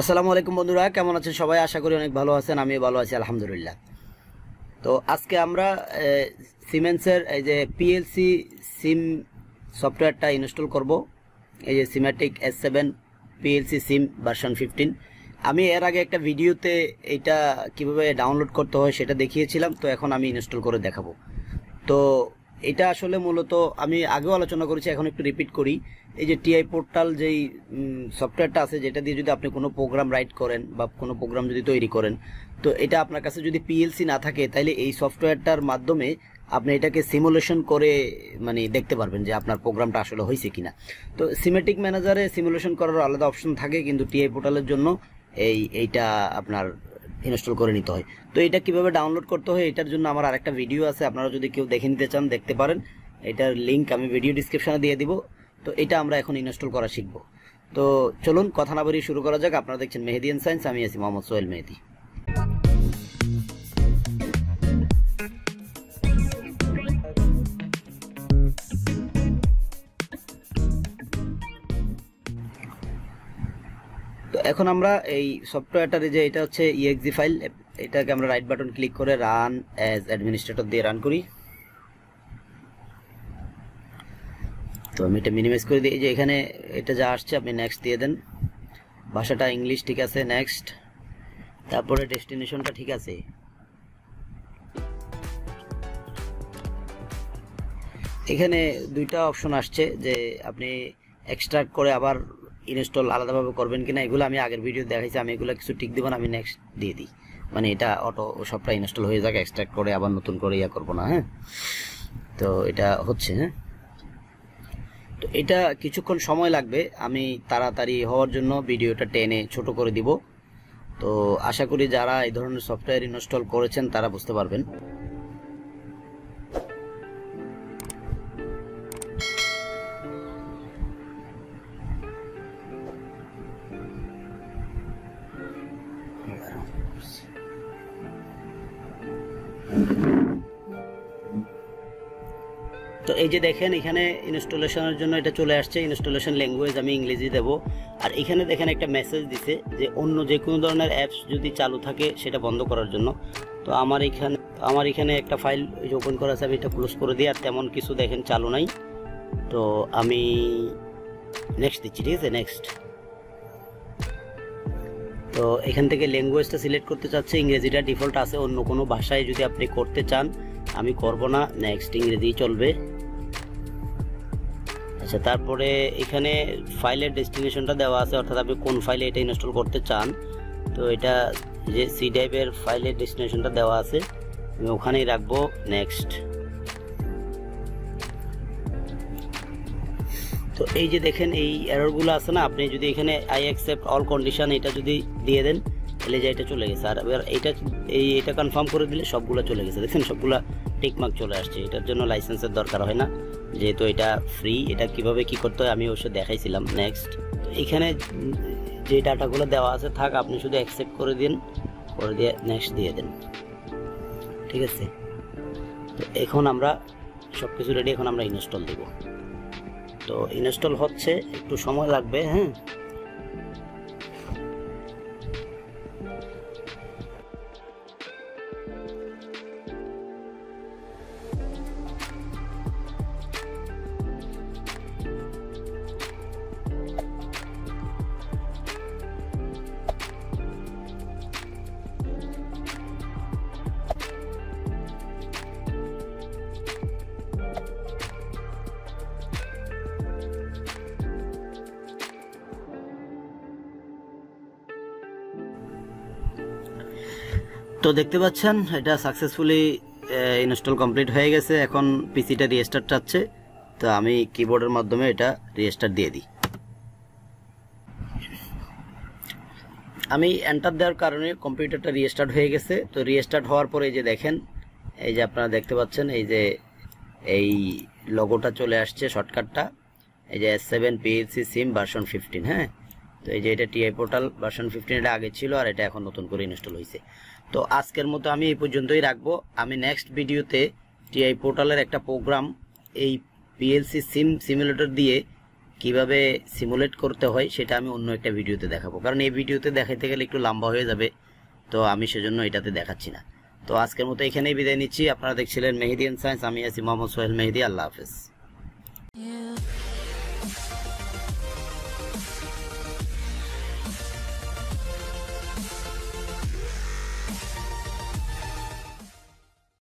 আসসালামু আলাইকুম বন্ধুরা, কেমন আছেন সবাই? আশা করি অনেক ভালো আছেন আমি ভালো আছি, আলহামদুলিল্লাহ। তো আজকে আমরা সিমেন্সের এই যে পিএলসি সিম সফটওয়্যারটা ইনস্টল করব। এই যে Simatic S seven PLC sim version fifteen আমি এর আগে একটা ভিডিওতে এটা কীভাবে ডাউনলোড করতে হয় সেটা দেখিয়েছিলাম, তো এখন আমি ইনস্টল করে দেখাবো। তো এটা আসলে মূলত আমি আগেও আলোচনা করেছি, এখন একটু রিপিট করি। এই যে টিআই পোর্টাল যেই সফটওয়্যারটা আছে, যেটা দিয়ে যদি আপনি কোনো প্রোগ্রাম রাইট করেন বা কোনো প্রোগ্রাম যদি তৈরি করেন, তো এটা আপনার কাছে যদি পিএলসি না থাকে তাহলে এই সফটওয়্যারটার মাধ্যমে আপনি এটাকে সিমুলেশন করে মানে দেখতে পারবেন যে আপনার প্রোগ্রামটা আসলে হয়েছে কিনা। তো সিমেটিক ম্যানেজারে সিমুলেশন করার আলাদা অপশন থাকে, কিন্তু টিআই পোর্টালের জন্য এই, এইটা আপনার ইনস্টল করে নিতে হয়। তো এটা কীভাবে ডাউনলোড করতে হয়, এটার জন্য আমার আরেকটা ভিডিও আছে, আপনারা যদি কেউ দেখে নিতে চান, দেখতে পারেন। এটার লিঙ্ক আমি ভিডিও ডিসক্রিপশনে দিয়ে দিব। তো এটা আমরা এখন ইনস্টল করা শিখব। তো চলুন, কথা না বাড়িয়ে শুরু করা যাক। আপনারা দেখছেন মেহেদিয়ান সায়েন্স, আমি আছি মোহাম্মদ সোহেল মেহেদি। এখন আমরা এই সফটওয়্যারটারে যে এটা হচ্ছে ইএক্সি ফাইল এটাকে আমরা রাইট বাটন ক্লিক করে রান অ্যাজ অ্যাডমিনিস্ট্রেটর দিয়ে রান করি। তো আমি এটা মিনিমাইজ করে দিই। যে এখানে এটা যা আসছে, আপনি নেক্সট দিয়ে দেন। ভাষাটা ইংলিশ ঠিক আছে নেক্সট তারপরে ডেস্টিনেশনটা ঠিক আছে। এখানে দুইটা অপশন আসছে যে আপনি এক্সট্রাক্ট করে আবার ইনস্টল আলাদাভাবে করবেন কিনা, এগুলো আমি আগের ভিডিও দেখাইছি, আমি এগুলো কিছু টিক দিব না, আমি নেক্সট দিয়ে দিই। মানে এটা অটো সবটা ইনস্টল হয়ে যাক এক্সট্রাক্ট করে আবার নতুন করে ইয়া করব না হ্যাঁ? তো এটা হচ্ছে হ্যাঁ? তো এটা কিছুক্ষণ সময় লাগবে, আমি তাড়াতাড়ি হওয়ার জন্য ভিডিওটা টেনে ছোট করে দিব। তো আশা করি যারা এই ধরনের সফটওয়্যার ইনস্টল করেছেন, তারা বুঝতে পারবেন। তো এই যে দেখেন, এখানে ইনস্টলেশনের জন্য এটা চলে আসছে। ইনস্টলেশন ল্যাঙ্গুয়েজ আমি ইংরেজি দেব। আর এখানে দেখেন একটা মেসেজ দিছে যে, অন্য যে কোনো ধরনের অ্যাপস যদি চালু থাকে, সেটা বন্ধ করার জন্য। তো আমার এখানে আমার এখানে একটা ফাইল ওপেন করা আছে, আমি এটা ক্লোজ করে দিই, আর তেমন কিছু দেখেন চালু নাই। তো আমি নেক্সট দিচ্ছি, ঠিক আছে? নেক্সট তো এখান থেকে ল্যাঙ্গুয়েজটা সিলেক্ট করতে চাচ্ছে, ইংরেজিটা ডিফল্ট আছে, অন্য কোনো ভাষায় যদি আপনি করতে চান, আমি করব না। নেক্সট ইংরেজি চলবে। আচ্ছা তারপরে এখানে ফাইলের ডেস্টিনেশনটা দেওয়া আছে, অর্থাৎ আপনি কোন ফাইলে এটা ইনস্টল করতে চান, তো এটা যে সি ড্রাইভের ফাইলের ডেস্টিনেশনটা দেওয়া আছে, আমি ওখানেই রাখব নেক্সট তো এই যে দেখেন, এই এররগুলো আছে না, আপনি যদি এখানে আই অ্যাকসেপ্ট অল কন্ডিশন এটা যদি দিয়ে দেন, তাহলে যে এটা চলে গেছে, আর এবার এটা, এই এটা কনফার্ম করে দিলে সবগুলো চলে গেছে দেখেন সবগুলো টিকমার্ক চলে আসছে, এটার জন্য লাইসেন্সের দরকার হয় না। যেহেতু এটা ফ্রি এটা কীভাবে কি করতে হয় আমি অবশ্য দেখাইছিলাম। নেক্সট এখানে যে ডাটাগুলো দেওয়া আছে, থাক, আপনি শুধু অ্যাকসেপ্ট করে দিন, করে দিয়ে নেক্সট দিয়ে দেন। ঠিক আছে? তো এখন আমরা সব কিছু রেডি এখন আমরা ইনস্টল দেব। তো ইনস্টল হচ্ছে, একটু সময় লাগবে হ্যাঁ? তো দেখতে পাচ্ছেন, এটা সাকসেসফুলি ইনস্টল কমপ্লিট হয়ে গেছে। এখন পিসিটা রিস্টার্ট চাচ্ছে। তো আমি কিবোর্ডের মাধ্যমে এটা রিস্টার্ট দিয়ে দিই। আমি এন্টার দেওয়ার কারণে কম্পিউটারটা রিস্টার্ট হয়ে গেছে। তো রিস্টার্ট হওয়ার পরে যে দেখেন, এই যে আপনারা দেখতে পাচ্ছেন, এই যে, এই লগোটা চলে আসছে শর্টকাটটা এই যে seven PLC sim version fifteen হ্যাঁ? তো এই যে এটা টিআই পোর্টাল ভার্সন ফিফটিন এটা আগে ছিল আর এটা এখন নতুন করে ইনস্টল হয়েছে তো আজকের মতো আমি এই পর্যন্তই রাখব। আমি নেক্সট ভিডিওতে টিআই পোর্টালের একটা প্রোগ্রাম এই পিএলসি সিম সিমুলেটর দিয়ে কীভাবে সিমুলেট করতে হয় সেটা আমি অন্য একটা ভিডিওতে দেখাবো। কারণ এই ভিডিওতে দেখাইতে গেলে একটু লম্বা হয়ে যাবে, তো আমি সেজন্য এটাতে দেখাচ্ছি না। তো আজকের মতো এখানেই বিদায় নিচ্ছি। আপনারা দেখছিলেন মেহেদি এন্ড সায়েন্স, আমি আছি মোহাম্মদ সোহেল মেহেদি। আল্লাহ হাফেজ।